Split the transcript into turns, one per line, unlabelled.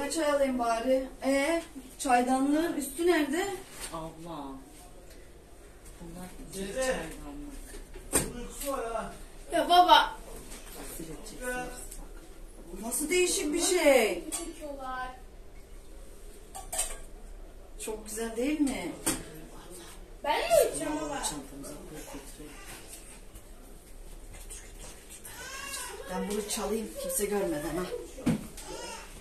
Ben çay alayım bari. Ee, çaydanlığın üstü nerede?
Abla. Bunlar iyi
Dede.
çaydanlık.
Uykusu var ha.
Ya baba.
Asil edeceksiniz.
Nasıl değişik bir şey.
Çekiyorlar.
Çok güzel değil mi?
Ben de içeceğim baba.
Çantamıza koyup götürelim.
Ben bunu çalayım kimse görmeden ha.